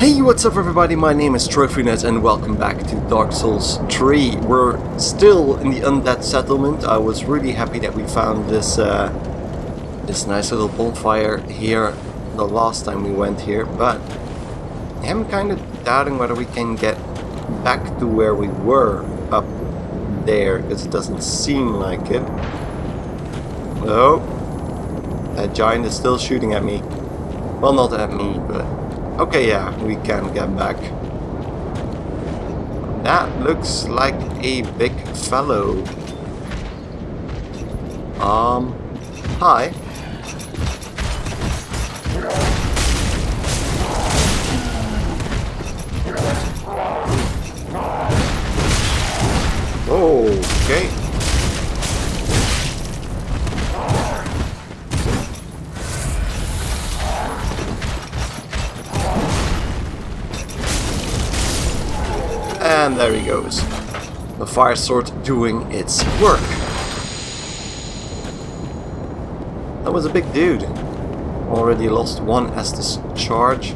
Hey, what's up everybody? My name is TroVNut and welcome back to Dark Souls 3. We're still in the Undead Settlement. I was really happy that we found this uh, this nice little bonfire here the last time we went here, but I'm kind of doubting whether we can get back to where we were up there, because it doesn't seem like it. Oh, that giant is still shooting at me. Well, not at me, but Okay, yeah, we can get back. That looks like a big fellow. Um, hi. Okay. And there he goes. The fire sword doing its work. That was a big dude. Already lost one Estus charge.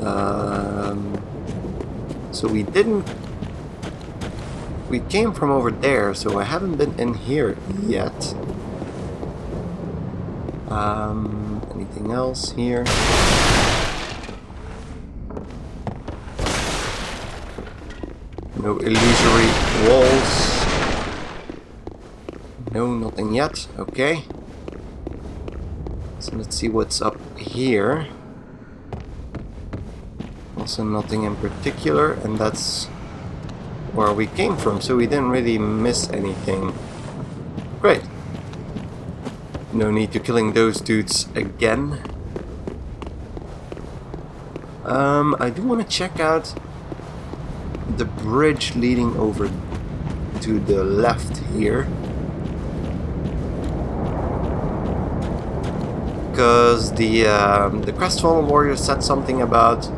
Um, so we didn't... We came from over there, so I haven't been in here yet. Um, anything else here? No illusory walls. No, nothing yet. Okay. So let's see what's up here. Also nothing in particular, and that's where we came from, so we didn't really miss anything. Great. No need to killing those dudes again. Um, I do want to check out the bridge leading over to the left here. Because the um, the Crestfallen Warrior said something about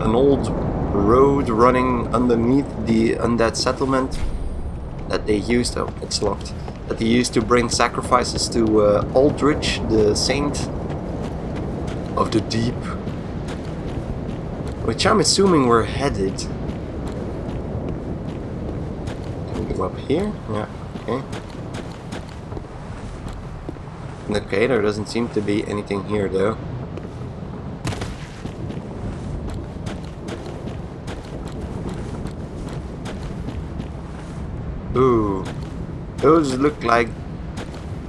an old road running underneath the undead settlement that they used. Oh, it's locked. That they used to bring sacrifices to uh, Aldrich, the saint of the deep, which I'm assuming we're headed. Up here? Yeah, okay. Okay, there doesn't seem to be anything here though. Ooh, those look like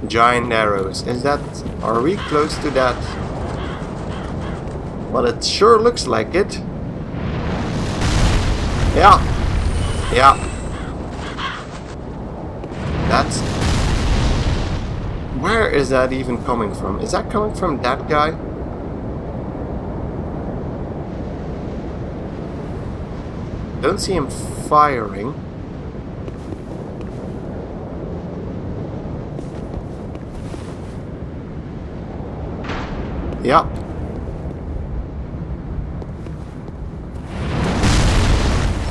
giant arrows. Is that, are we close to that? Well, it sure looks like it. Yeah, yeah. That's... Where is that even coming from? Is that coming from that guy? Don't see him firing. Yep.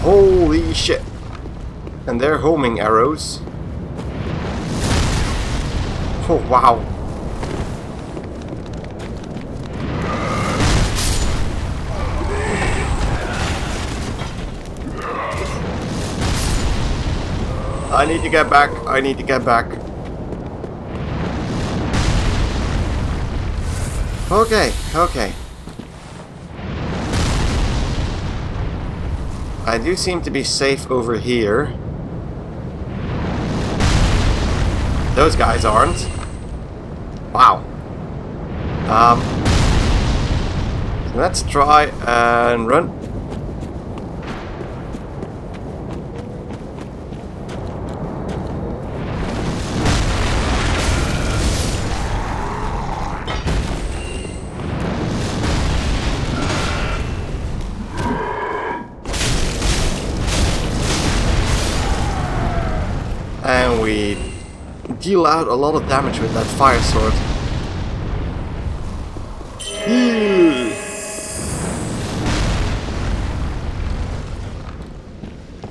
Holy shit. And they're homing arrows. Oh, wow. I need to get back. I need to get back. Okay, okay. I do seem to be safe over here. Those guys aren't. Wow. Um, let's try and run. Out a lot of damage with that fire sword.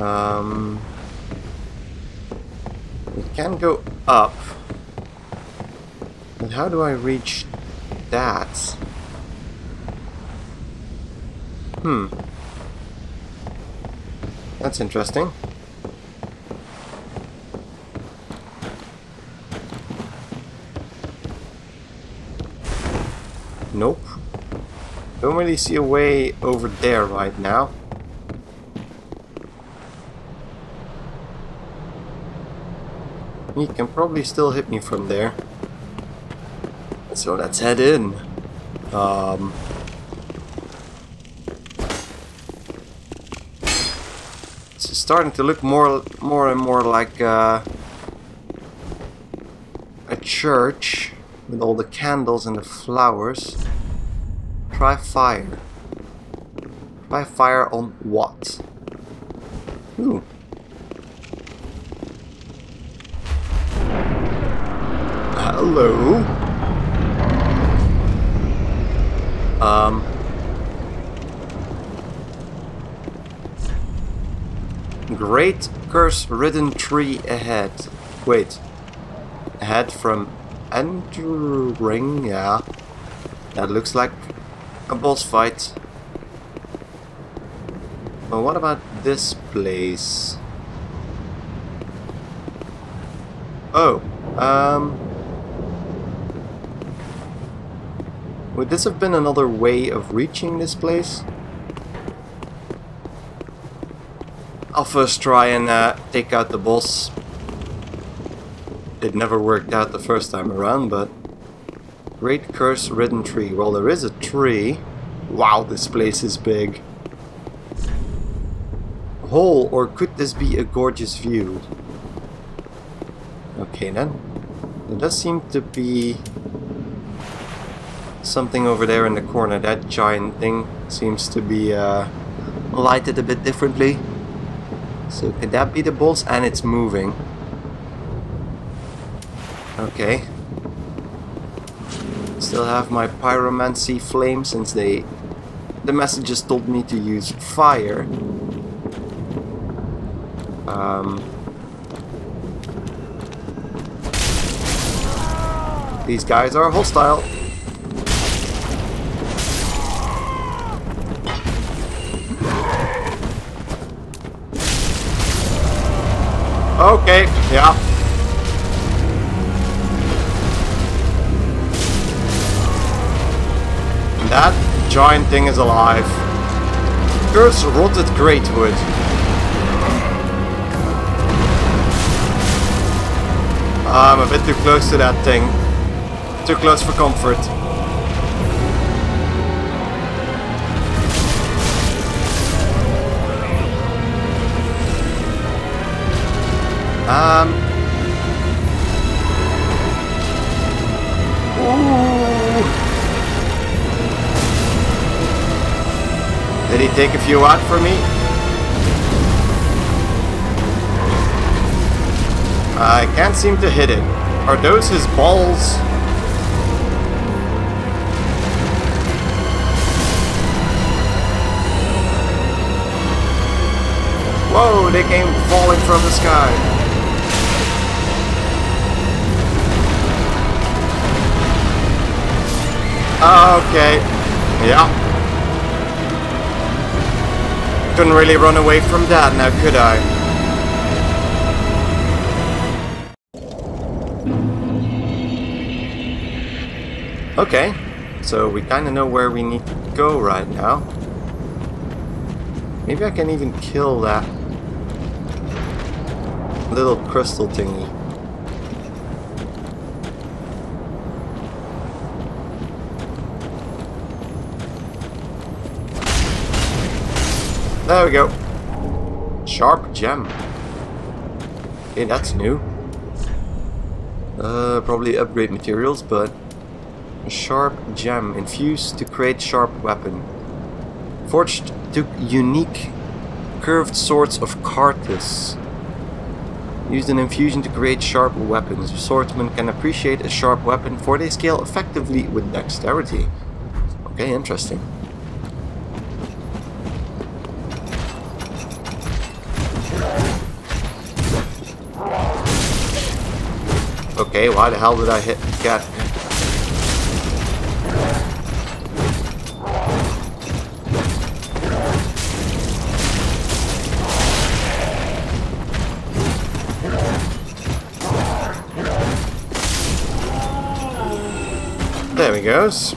Um, we can go up. But how do I reach that? Hmm. That's interesting. Nope. Don't really see a way over there right now. He can probably still hit me from there. So let's head in. Um, it's starting to look more, more and more like uh, a church with all the candles and the flowers. Try fire. Try fire on what? Ooh. Hello. Um. Great curse-ridden tree ahead. Wait. Ahead from entering, yeah. That looks like a boss fight. But what about this place? Oh, um... Would this have been another way of reaching this place? I'll first try and uh, take out the boss. It never worked out the first time around, but... Great curse-ridden tree. Well, there is a tree. Wow, this place is big. Hole, or could this be a gorgeous view? Okay then. There does seem to be something over there in the corner. That giant thing seems to be uh, lighted a bit differently. So could that be the boss? And it's moving. Okay. Still have my pyromancy flame since they... The messages told me to use fire. Um... These guys are hostile. Okay, yeah. That giant thing is alive. Curse rotted greatwood. I'm a bit too close to that thing. Too close for comfort. Um. Did he take a few out for me? I can't seem to hit it. Are those his balls? Whoa, they came falling from the sky. Ah, okay. Yeah. Couldn't really run away from that now, could I? Okay. So we kind of know where we need to go right now. Maybe I can even kill that little crystal thingy. There we go. Sharp gem. Okay, that's new. Uh, probably upgrade materials, but a sharp gem infused to create sharp weapon. Forged to unique curved swords of Carthus. Used an infusion to create sharp weapons. Swordsmen can appreciate a sharp weapon for they scale effectively with dexterity. Okay, interesting. Okay, why the hell did I hit cat? There we goes.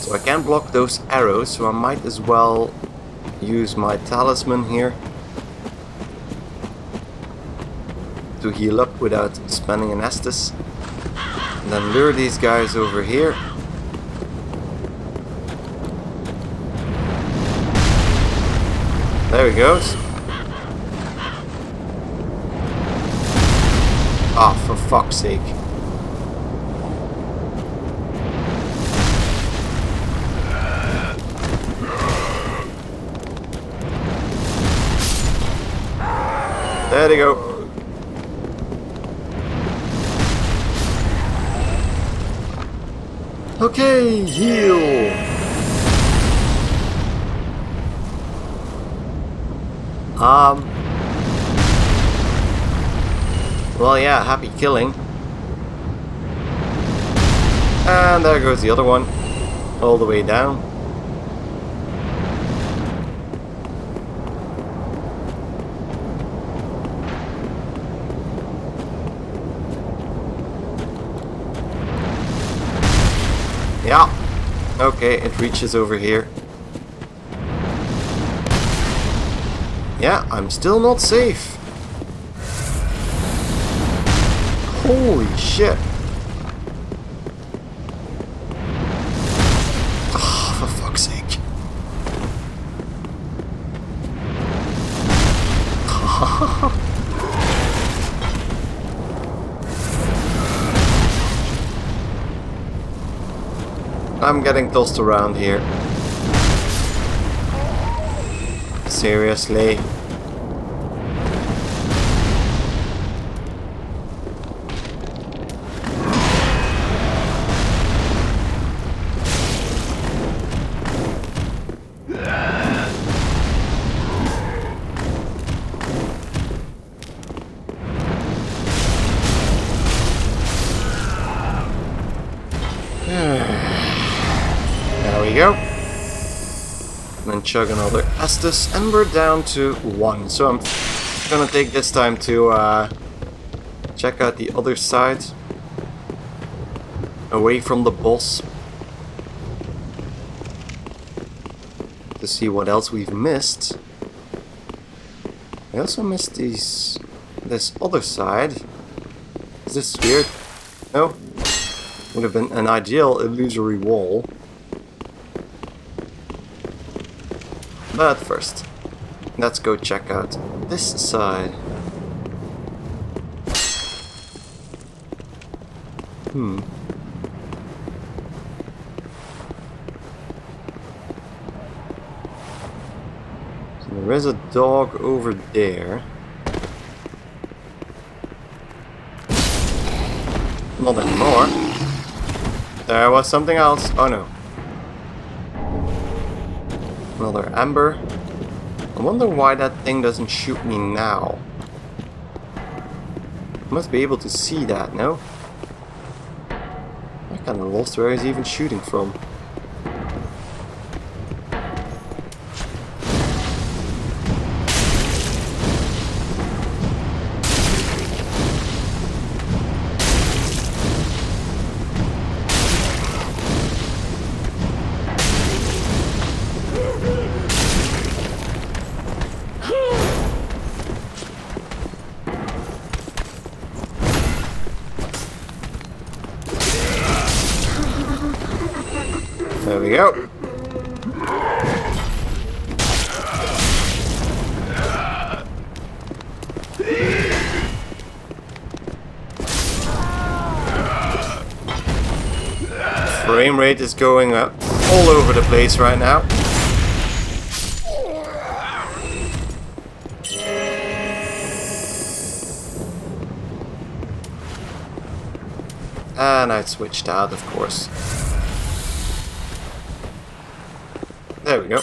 So I can block those arrows, so I might as well use my talisman here. To heal up without spending an Estus. And then lure these guys over here. There he goes. Ah, oh, for fuck's sake. There they go. Okay, heal. Um. Well, yeah, happy killing. And there goes the other one. All the way down. Yeah. Okay, it reaches over here. Yeah, I'm still not safe. Holy shit. Oh, for fuck's sake. I'm getting tossed around here. Seriously? Chug another Estus, and we're down to one. So I'm gonna take this time to uh, check out the other side. Away from the boss. To see what else we've missed. I also missed these... this other side. Is this weird? No? Would have been an ideal illusory wall. But first, let's go check out this side. Hmm. So there is a dog over there. Not anymore. There was something else. Oh no. Another ember. I wonder why that thing doesn't shoot me now. I must be able to see that, no? I kinda lost where he's even shooting from. There we go. Frame rate is going up all over the place right now. And I switched out, of course. There we go.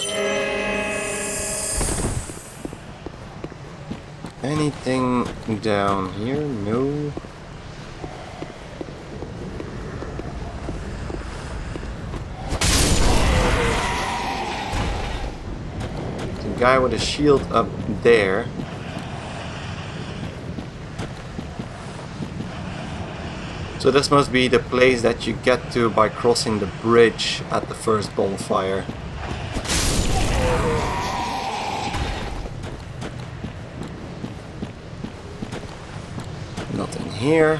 Anything down here? No. The guy with a shield up there. So this must be the place that you get to by crossing the bridge at the first bonfire. Nothing here.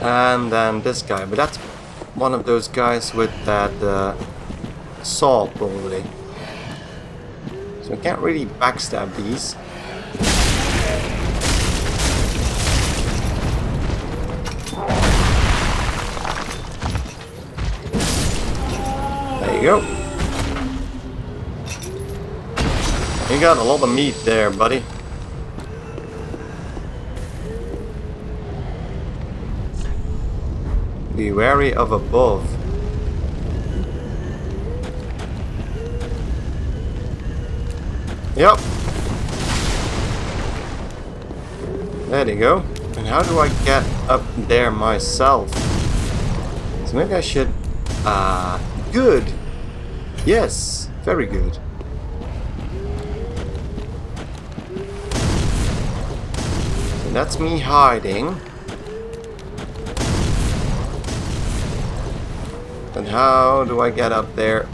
And then this guy, but that's one of those guys with that uh, saw probably. So I can't really backstab these. There you go. You got a lot of meat there, buddy. Be wary of above. Yep. There you go. And how do I get up there myself? So maybe I should... Ah, uh, good. Yes, very good. That's me hiding. And how do I get up there?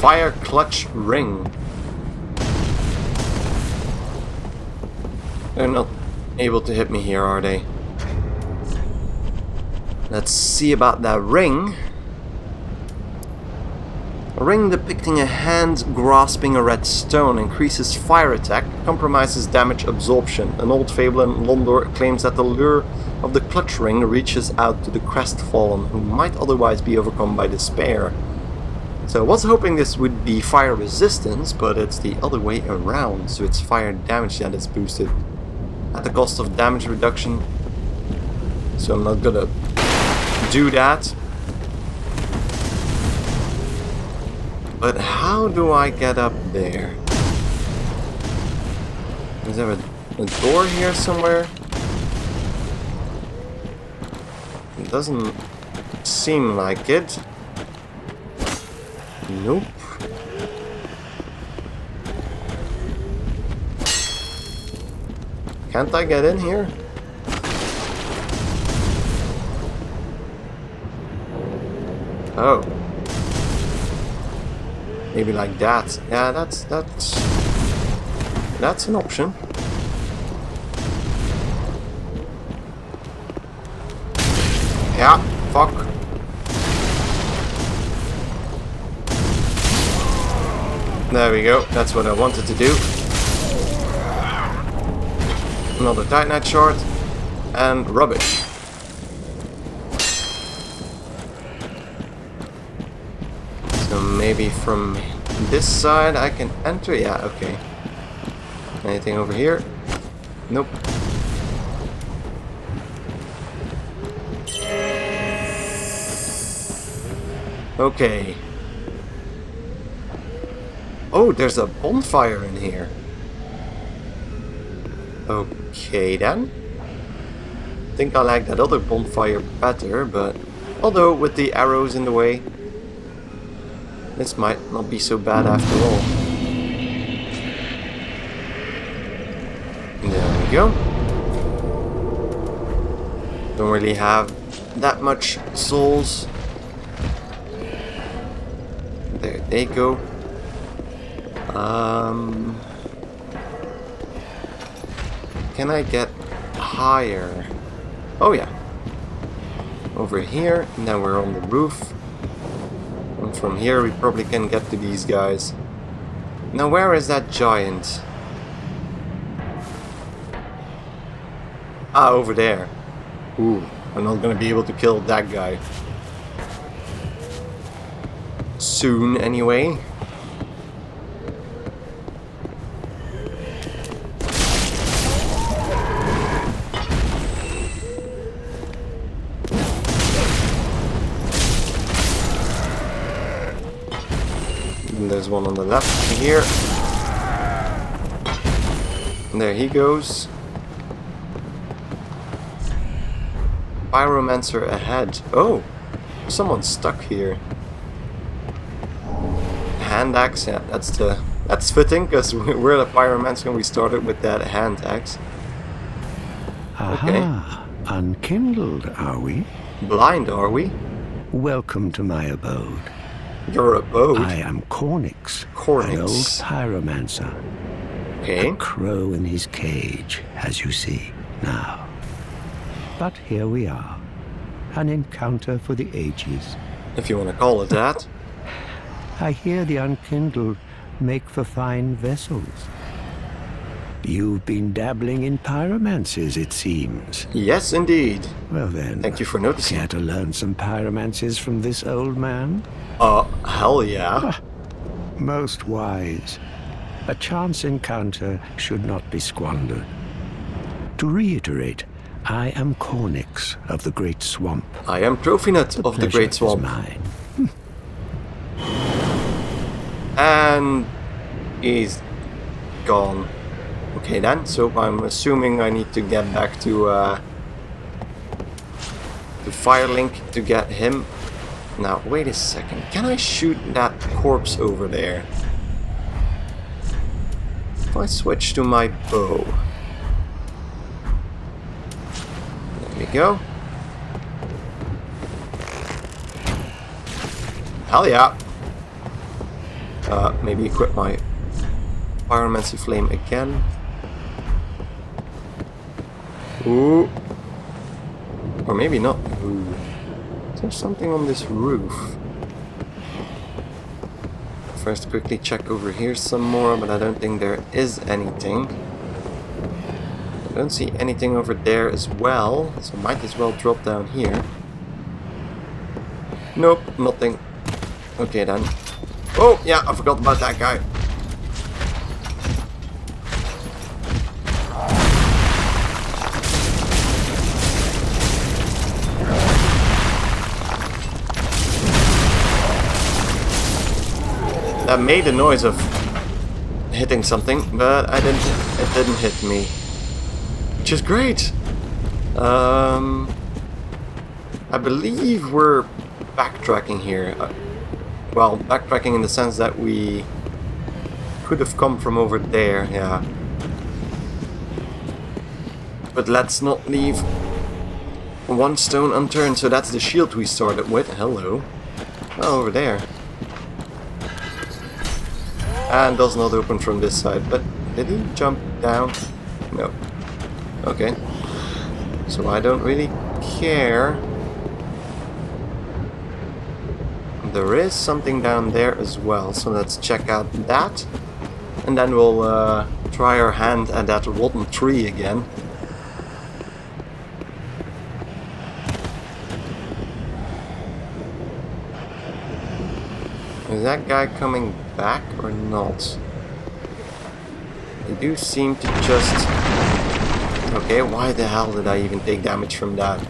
Fire clutch ring. They're not able to hit me here, are they? Let's see about that ring. A ring depicting a hand grasping a red stone increases fire attack, compromises damage absorption. An old fable in Londor claims that the lure of the clutch ring reaches out to the crestfallen, who might otherwise be overcome by despair. So I was hoping this would be fire resistance, but it's the other way around, so it's fire damage that is boosted at the cost of damage reduction. So I'm not gonna do that. But how do I get up there? Is there a, a door here somewhere? It doesn't seem like it. Nope. Can't I get in here? Oh. Maybe like that. Yeah, that's that's that's an option. Yeah, fuck. There we go, that's what I wanted to do. Another Titanite shard. And rubbish. So maybe from this side I can enter? Yeah, okay. Anything over here? Nope. Okay. Oh, there's a bonfire in here. Okay then. I think I like that other bonfire better, but although with the arrows in the way, this might not be so bad after all. There we go. Don't really have that much souls. There they go. Um, can I get higher? Oh yeah. Over here, now we're on the roof. And from here we probably can get to these guys. Now where is that giant? Ah, over there. Ooh, I'm not gonna be able to kill that guy. Soon, anyway. And there's one on the left here. There he goes. Pyromancer ahead. Oh, someone's stuck here. Hand axe, yeah, that's the that's fitting because we're the pyromancer and we started with that hand axe. Aha, unkindled, are we? Blind, are we? Welcome to my abode. Your abode? I am Cornyx, Cornyx. an old pyromancer. Okay. A crow in his cage, as you see now. But here we are, an encounter for the ages. If you want to call it that. I hear the unkindled make for fine vessels. You've been dabbling in pyromancies, it seems. Yes, indeed. Well then, Thank you for noticing. care to learn some pyromancies from this old man? Uh, hell yeah. Most wise. A chance encounter should not be squandered. To reiterate, I am Cornyx of the Great Swamp. I am TroVNut of the Great Swamp. mine. And he's gone. Okay then, so I'm assuming I need to get back to uh, to Firelink to get him. Now, wait a second. Can I shoot that corpse over there? If I switch to my bow. There we go. Hell yeah. Uh, maybe equip my Pyromancy Flame again. Ooh. Or maybe not. Ooh. Is there something on this roof? First quickly check over here some more, but I don't think there is anything. I don't see anything over there as well, so might as well drop down here. Nope, nothing. Okay then. Oh, yeah, I forgot about that guy. That made a noise of hitting something, but I didn't. It didn't hit me, which is great. Um, I believe we're backtracking here. Uh, well, backtracking in the sense that we could have come from over there, yeah. But let's not leave one stone unturned. So that's the shield we started with. Hello. Oh, over there. And does not open from this side. But did he jump down? No. Okay. So I don't really care. There is something down there as well, so let's check out that. And then we'll uh, try our hand at that rotten tree again. Is that guy coming back or not? They do seem to just... Okay, why the hell did I even take damage from that?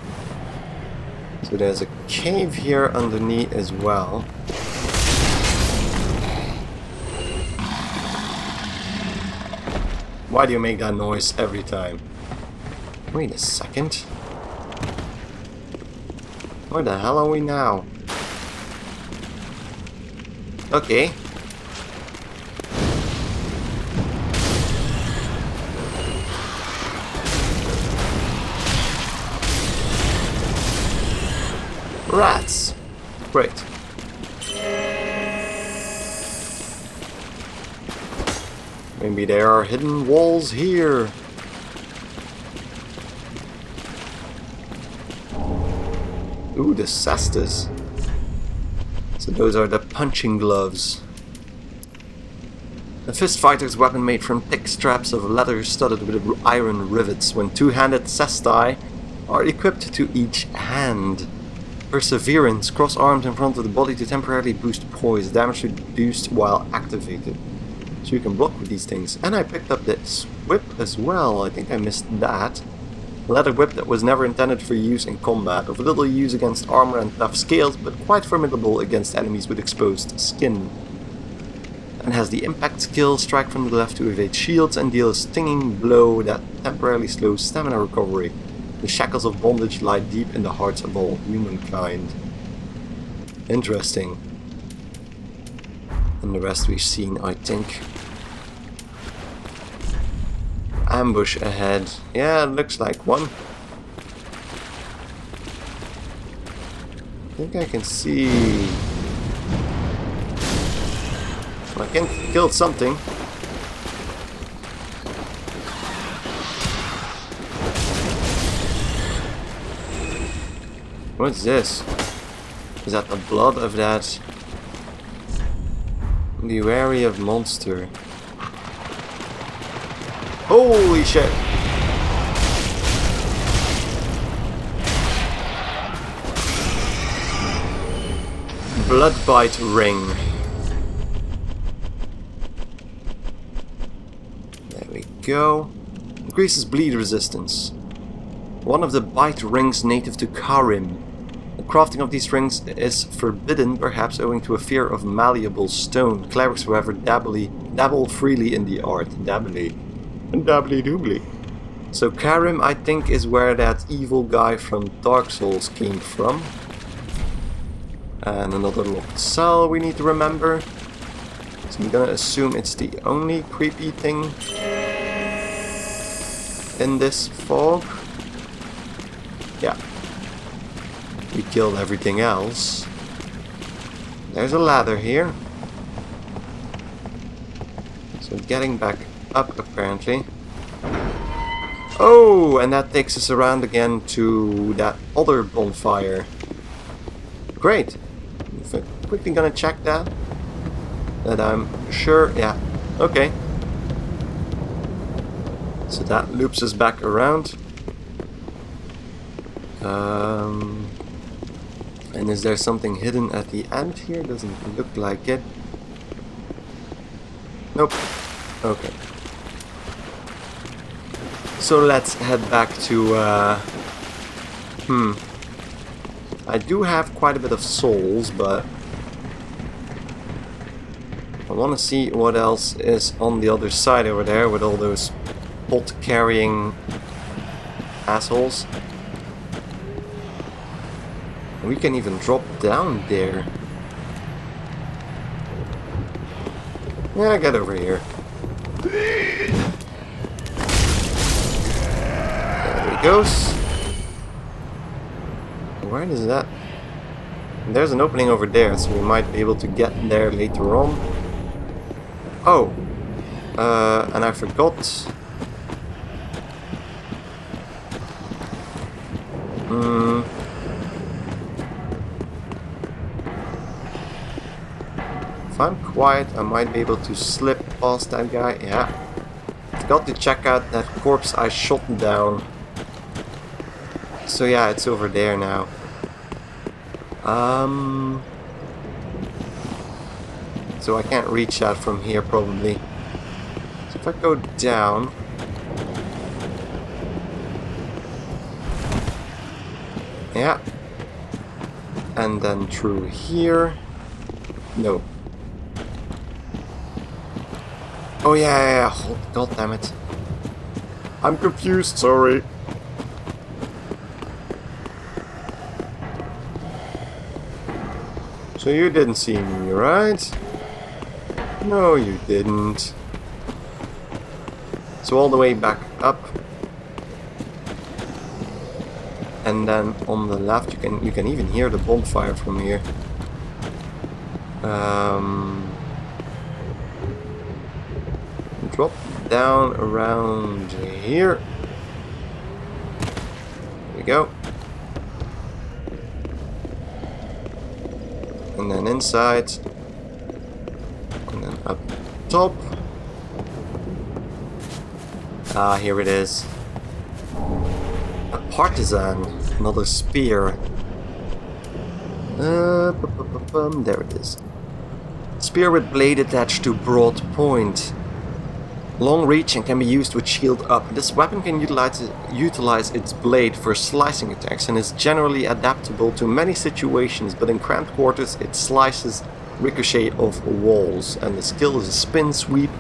So there's a cave here underneath as well. Why do you make that noise every time? Wait a second. Where the hell are we now? Okay. Rats. Great. Maybe there are hidden walls here. Ooh, the cestus. So those are the punching gloves. A fist fighter's weapon made from thick straps of leather studded with iron rivets. When two-handed cesti are equipped to each hand. Perseverance, cross-armed in front of the body to temporarily boost poise. Damage reduced while activated. So you can block with these things. And I picked up this whip as well. I think I missed that. Leather whip that was never intended for use in combat, of little use against armor and tough scales, but quite formidable against enemies with exposed skin. and has the impact skill, strike from the left to evade shields and deal a stinging blow that temporarily slows stamina recovery. The shackles of bondage lie deep in the hearts of all humankind. Interesting. And the rest we've seen, I think. Ambush ahead. Yeah, looks like one. I think I can see... I can kill something. What's this? Is that the blood of that? Be wary of monster. Holy shit! Bloodbite ring. There we go. Increases bleed resistance. One of the bite rings native to Carim. Crafting of these rings is forbidden, perhaps owing to a fear of malleable stone. Clerics, however, dabbly, dabble freely in the art. Dabbly. And dabbly doobly. So Carim, I think, is where that evil guy from Dark Souls came from. And another locked cell we need to remember. So I'm gonna assume it's the only creepy thing in this fog. Yeah. We killed everything else. There's a ladder here. So getting back up apparently. Oh, and that takes us around again to that other bonfire. Great quickly gonna check that. That I'm sure, yeah, okay. So that loops us back around. Um, and is there something hidden at the end here? Doesn't look like it. Nope. Okay. So let's head back to, uh, hmm. I do have quite a bit of souls, but I want to see what else is on the other side over there with all those pot carrying assholes. We can even drop down there. Yeah, get over here. There he goes. Where is that? There's an opening over there, so we might be able to get there later on. Oh, uh, and I forgot. Quiet, I might be able to slip past that guy. Yeah. Got to check out that corpse I shot down. So yeah, it's over there now. Um so I can't reach that from here probably. So if I go down... Yeah. And then through here... No. Oh yeah, yeah, yeah. Oh, God damn it. I'm confused, sorry. So you didn't see me, right? No, you didn't. So all the way back up. And then on the left you can you can even hear the bonfire from here. Um, drop down around here. There we go. And then inside And then up top. Ah, here it is. A partisan, another spear. Uh, there it is. Spear with blade attached to broad point. Long reach and can be used with shield up. This weapon can utilize, utilize its blade for slicing attacks and is generally adaptable to many situations, but in cramped quarters it slices ricochet off walls. And the skill is a spin sweep.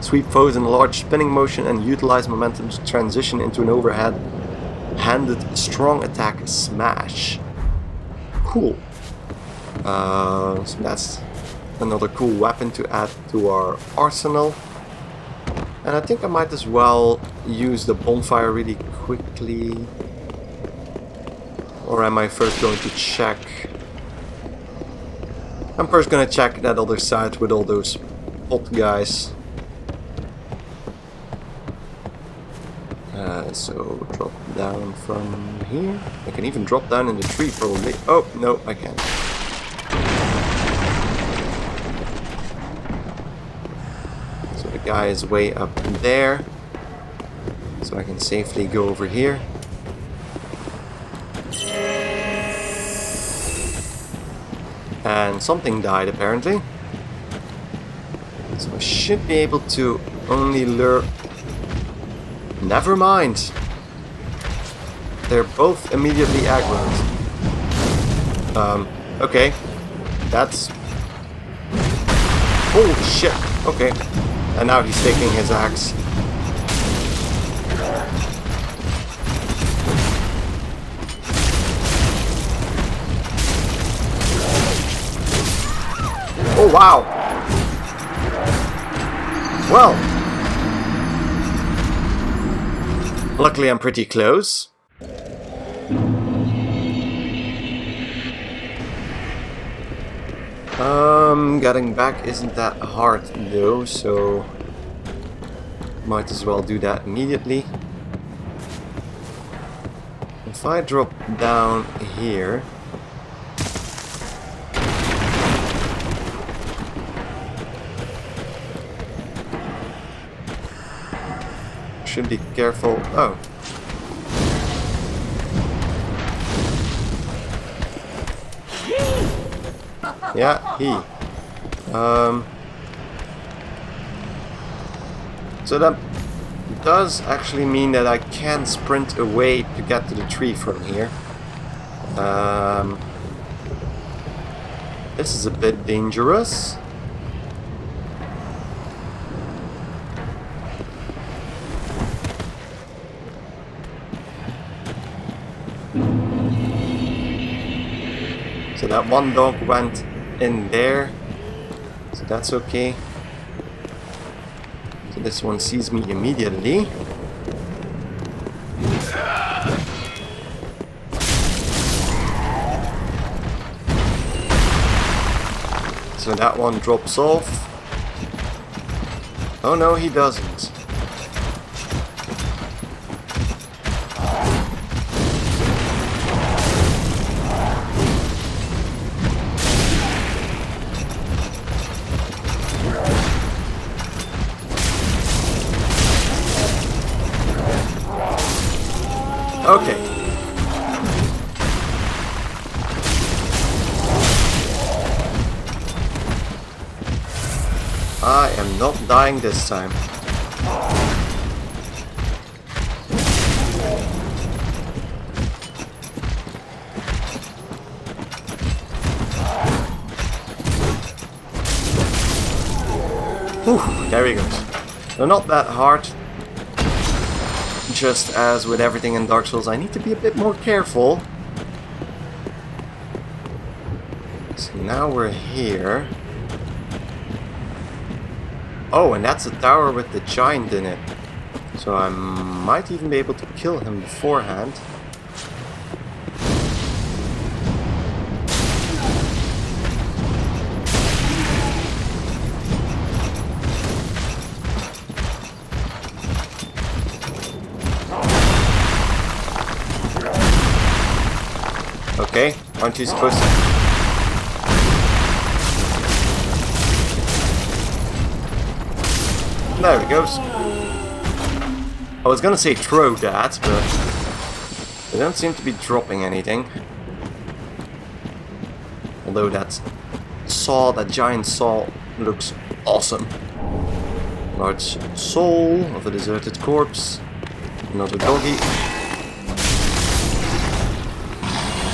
Sweep foes in a large spinning motion and utilize momentum to transition into an overhead handed strong attack smash. Cool. Uh, so that's another cool weapon to add to our arsenal. And I think I might as well use the bonfire really quickly. Or am I first going to check... I'm first gonna check that other side with all those pot guys. Uh, so drop down from here. I can even drop down in the tree probably. Oh, no, I can't. Guy is way up there. So I can safely go over here. And something died apparently. So I should be able to only lure... Never mind. They're both immediately aggroed. Um, okay. That's... Holy shit. Okay. And now he's taking his axe. Oh, wow. Well. Luckily, I'm pretty close. Getting back isn't that hard though, so might as well do that immediately. If I drop down here, should be careful. Oh. Yeah, he. Um, so that does actually mean that I can sprint away to get to the tree from here. Um, this is a bit dangerous. So that one dog went in there. That's okay. So this one sees me immediately. So that one drops off. Oh no, he doesn't. Dying this time. Whew, there he goes. They're not that hard, just as with everything in Dark Souls, I need to be a bit more careful. So now we're here. Oh, and that's a tower with the giant in it. So I might even be able to kill him beforehand. Okay, aren't you supposed to... There he goes. I was gonna say throw that, but they don't seem to be dropping anything. Although that saw, that giant saw, looks awesome. Large soul of a deserted corpse. Another doggy.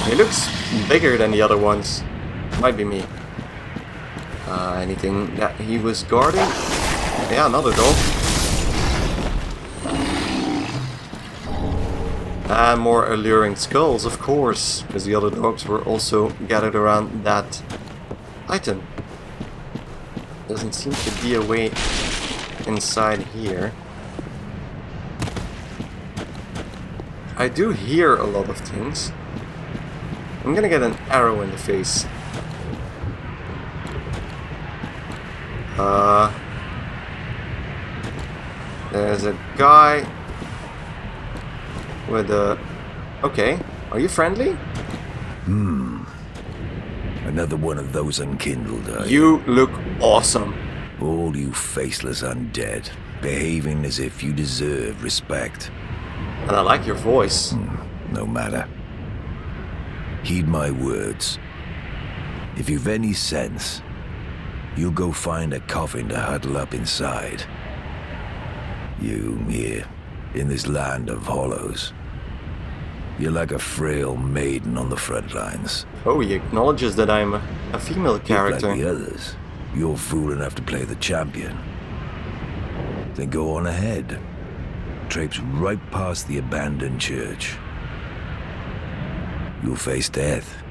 He looks bigger than the other ones. Might be me. Uh, anything that he was guarding? Yeah, another dog. And more alluring skulls, of course, because the other dogs were also gathered around that item. Doesn't seem to be a way inside here. I do hear a lot of things. I'm gonna get an arrow in the face. Uh, there's a guy with a... Okay, are you friendly? Hmm. Another one of those unkindled, are you? You look awesome. All you faceless undead, behaving as if you deserve respect. And I like your voice. No matter. Heed my words. If you've any sense, you'll go find a coffin to huddle up inside. You here, in this land of hollows. You're like a frail maiden on the front lines. Oh, he acknowledges that I'm a, female Like character. the others, you're fool enough to play the champion. Then go on ahead. Traipse right past the abandoned church. You'll face death.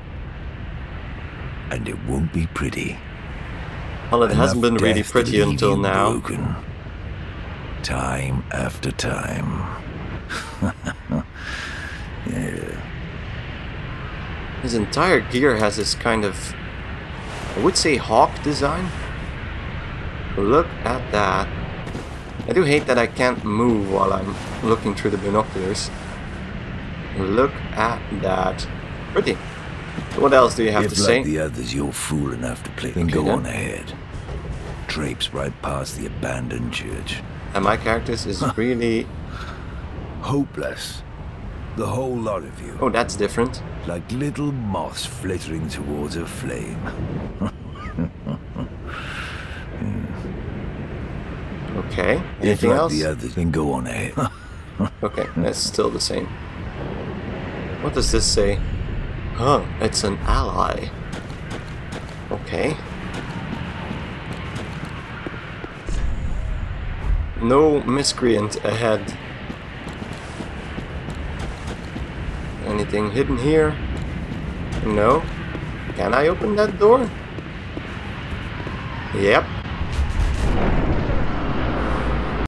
And it won't be pretty. Well, it hasn't been really pretty until now. Broken. Time after time. yeah. His entire gear has this kind of, I would say, hawk design. Look at that. I do hate that I can't move while I'm looking through the binoculars. Look at that. Pretty. What else do you have if to like say? the others you're fool enough to play, then Okay, go then. on ahead. Traipse right past the abandoned church. And my characters is really... Hopeless. The whole lot of you. Oh, that's different. Like little moths flittering towards a flame. Okay. Anything else? the others, then go on ahead. Okay, that's still the same. What does this say? Huh, it's an ally. Okay. No miscreant ahead. Anything hidden here? No. Can I open that door? Yep.